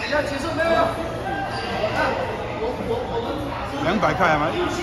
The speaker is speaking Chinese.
等下结束没有？我我我们两百块吗？六千。